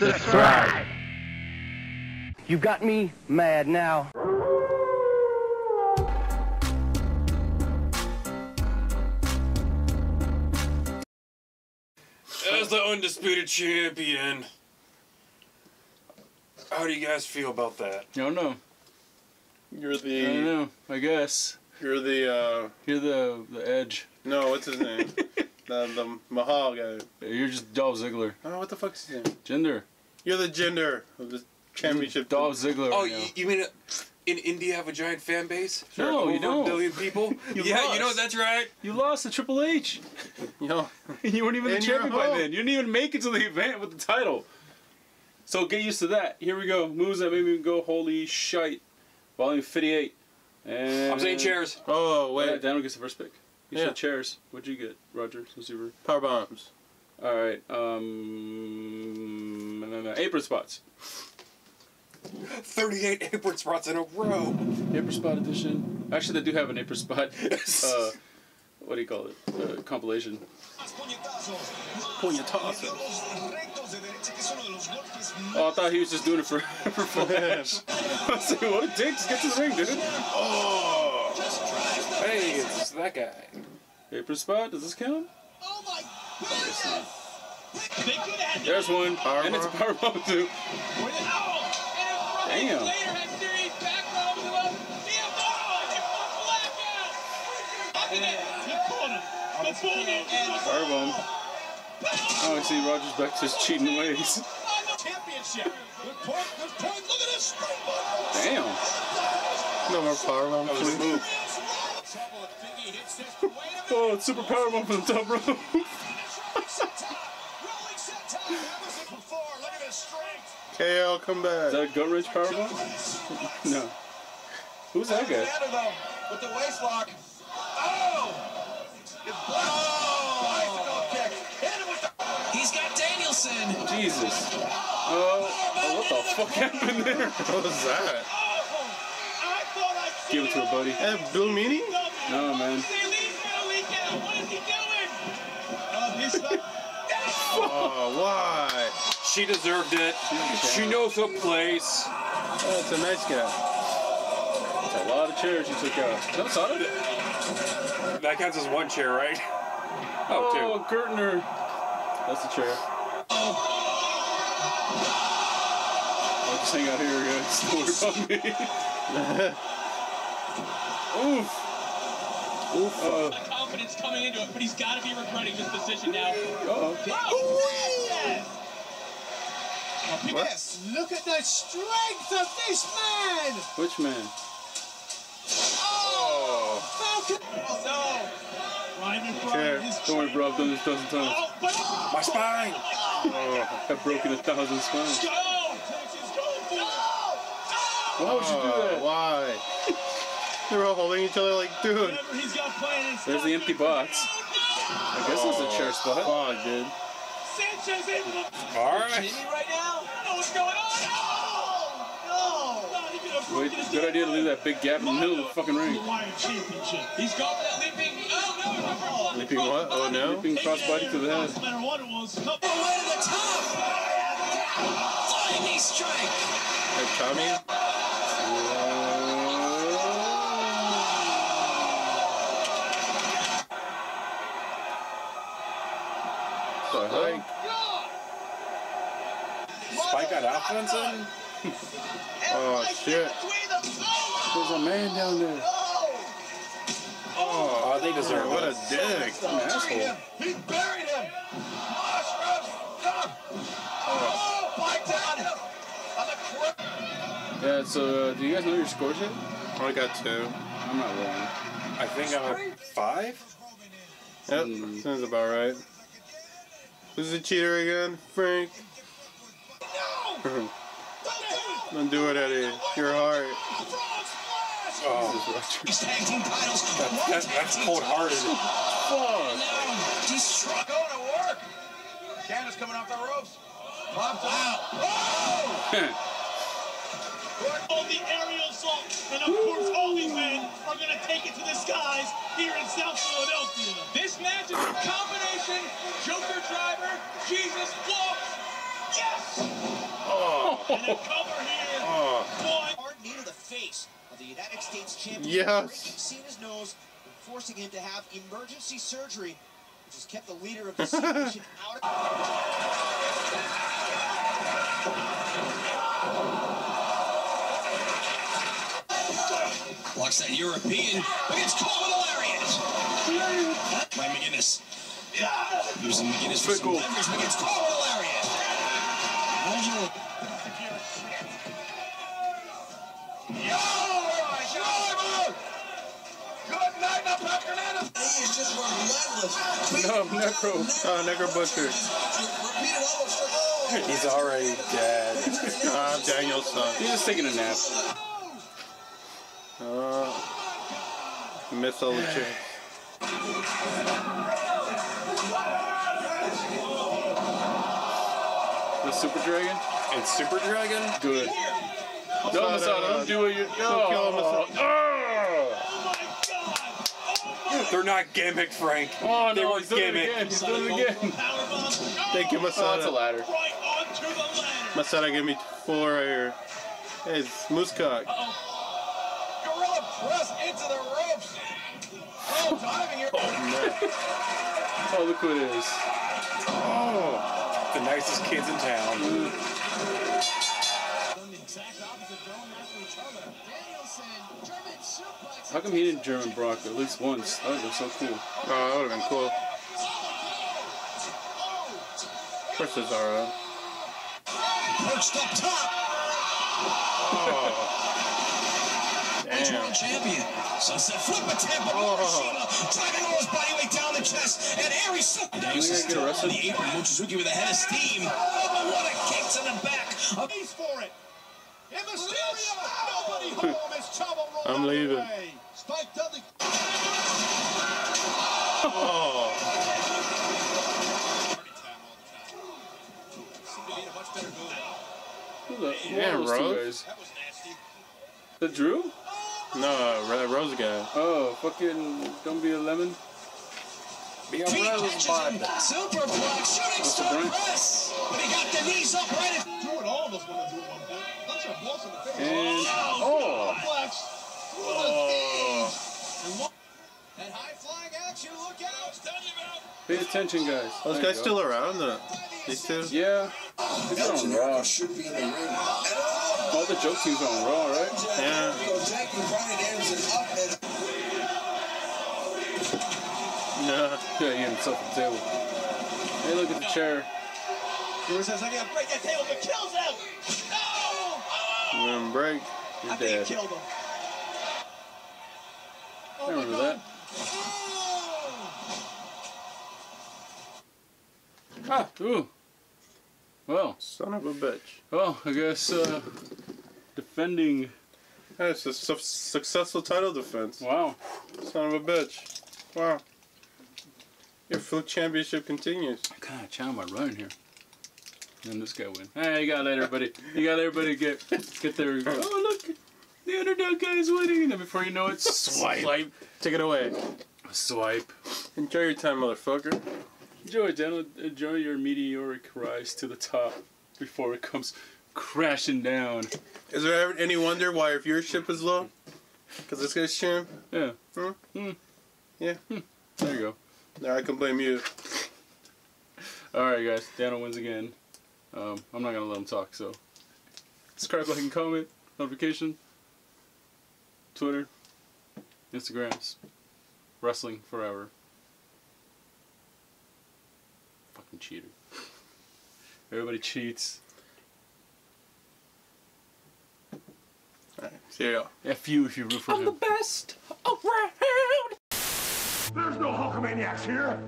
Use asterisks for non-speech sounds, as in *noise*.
subscribe. You got me mad now. As the undisputed champion, how do you guys feel about that? I don't know. You're the. I don't know. I guess. you're the uh You're the the edge. no, what's his name? *laughs* the the Mahal guy. You're just Dolph Ziggler. Oh, what the fuck's his name? Jinder. You're the Jinder of the championship. Dolph Ziggler. Oh, right you, you mean uh, in India have a giant fan base? No, you Over don't. a billion people? *laughs* You yeah, you know that's right. You lost to Triple H. You know, *laughs* you weren't even the champion by then. You didn't even make it to the event with the title. So get used to that. Here we go. Moves that made me go holy shite. Volume 58. And I'm saying chairs. oh Wait, wait, Daniel gets the first pick. You Yeah. said chairs. What'd you get, Roger? Receiver. power bombs. All right. Um, no, no, no. apron spots. 38 *laughs* apron spots in a row. Apron spot edition. Actually, they do have an apron spot. *laughs* Uh, what do you call it? Uh, compilation. Puñetazo. Oh, I thought he was just doing it for *laughs* for Flash. I was like, what a dick! Just get to the ring, dude. Oh, Hey, it's that guy. Apron spot. Does this count? Oh my goodness! They could have had There's one, Power and it's a bomb. power bomb too. Damn. Damn. Later had serious back problems about Damn, oh, they fucked blackout. Look at that. He him. The bulldog. Power bomb. Oh, I see Roger's back to his cheating ways. Championship. Good point. Good point. Look at this springboard. Damn. no more power bombs. That was a please. move. Trouble if Biggie hits this. Wait a minute. Oh, it's super power bomb from the top rope. *laughs* strength. KO, come Is that back. a gut wrench power? *laughs* No. Who's that guy? with the waist lock. Oh! Bicycle kick. Hit him with the. He's got Danielson. Jesus. Oh, oh, oh what the fuck happened there? *laughs* What was that? Oh, I thought I Give it to her, buddy. Hey, Bill Meany? No, man. What is he doing? Uh, Oh, he's like, Oh, why? She deserved it. She knows her place. Oh, it's a nice guy. That's a lot of chairs you took out. Is that Sonic? That counts as one chair, right? Oh, two. Oh, Gertner. That's the chair. I'll just hang out here, guys. *laughs* Don't worry about me. *laughs* Oof. Oof. Uh, confidence coming into it, but he's got to be regretting this decision now. uh-oh. Yes, look at the strength of this man. Which man? Oh, oh. Falcon. Oh, no. Right in front Chair. Don't worry, bro. I've done this a dozen times. Oh, but My spine. Oh, I've broken a thousand spines. go, Texas. Why would you do oh, that? why? *laughs* They're all holding each other like, dude. Whatever he's got playing There's the empty box. I guess that's a chair oh, spot. Fuck, dude. Sanchez able to. All right. right now? Know what's going on. No! No! Not a Wait, good idea to leave that big gap in the middle of the fucking ring. Wire championship. He's going for that leaping. Oh no! Leaping what? Oh no? Leaping crossbody to the head. No matter what it was. Way to the top! Flying knee strike! Hey, Tommy? The hell? Like, Spike got offense in? *laughs* oh shit. There's a man down there. Oh, they deserve What it. a dick. An asshole. He buried him. Oh, fight down. On the crib. Yeah, so uh, do you guys know your scores yet? I got two. I'm not rolling. I think I'm at five? Yep, Hmm. sounds about right. Who's the cheater again? Frank? *laughs* Don't do it, Eddie. Your heart. Oh, These that's cold hearted. He's struck. Going to work. Candace coming off the ropes. Pops out. All the aerial assault, and of course, all these men are going to take it to the skies here in South Philadelphia. This match is a combination Joker Driver, Jesus Walks. Yes! And a cover here. Oh, One. Hard knee to the face of the United States champion. Yes. Breaking Cena's nose and forcing him to have emergency surgery, which has kept the leader of the Cena Nation out. Blocks that European against Cole with a lariat. By McGuinness. Using McGuinness for some leverage against Cole with a lariat. No, Necro. Oh, Necro Butcher. Oh. He's already dead. Ah, Danielson. He's just taking a nap. Uh, missed all the chance. The Super Dragon? It's Super Dragon? Good. No, Masada. Masada, don't do it. You, Don't kill him, oh, Masada. Oh my God. Oh They're not gimmicked, Frank. Oh, no, they were he's doing it gimmicked. again. He's doing it again. Thank you, Oh, that's a ladder. Right onto the. Masada gave me four right here. Hey, it's Moosecock. Gorilla press into the ropes. Oh, diving here. Oh, *laughs* oh, look who it is. Oh, the nicest kids in town. Done the exact opposite, going after each other. How come he didn't German Brock at least once? That would have been so cool. Oh, that would have been cool. Of course, it's Perched up top. World Damn. champion. Sunset flip attempt, but Oh. Morishima driving all his body weight down the chest, and Aries so is still on the apron. Mochizuki with a head of steam. Oh, what a kick to the back. of- He's for it. In Mysterio. Nobody *laughs* home as Chavo rolls I'm out of the leaving. Spike Dudley. Oh. Seemed to be in a much better mood. Who the Yeah, who are those two Rose. That was nasty. The Drew? No, uh, Red Rose guy. Oh, fucking don't be a lemon. Be a Feet catches rosebud. him. Superplex, shooting star press. But he got the knees up right at Do what all of us want to do at one point. Let's have blows in the face. And oh, flex. Oh. And one. that high flying action. Look out. pay attention, guys. Those There guys still around? The, these two? Yeah. They've been on Raw. should be in the ring. All the joke teams are on Raw, right? Yeah. Jackie Brian Anderson up and Yeah. Yeah, he had himself the table. Hey, look at the chair. Bruce says, I gotta break that table, but kills him. No! We're gonna break. You're I think dead. he killed him. I remember that. Ah, ooh. Well, Son of a bitch. well, I guess uh, defending. That's a su- successful title defense. Wow. Son of a bitch. Wow. Your Fluke Championship continues. God, how am I running here? And then this guy win. Hey, you gotta everybody. You gotta everybody get get their. *laughs* Oh look, the underdog guy is winning. And then before you know it, swipe. swipe, Take it away. swipe. Enjoy your time, motherfucker. Enjoy, Daniel. Enjoy your meteoric rise to the top before it comes crashing down. Is there ever any wonder why if your ship is low? Because this guy's champ? Yeah. Hmm? Hmm. Yeah. There you go. Now I can blame you. All right, guys. Daniel wins again. Um, I'm not gonna let him talk. So, subscribe, like, and comment. Notification. Twitter. Instagrams. Wrestling forever. Fucking cheater. Everybody cheats. Alright, see ya. F you if you root for him. best around. There's no Hulkamaniacs here.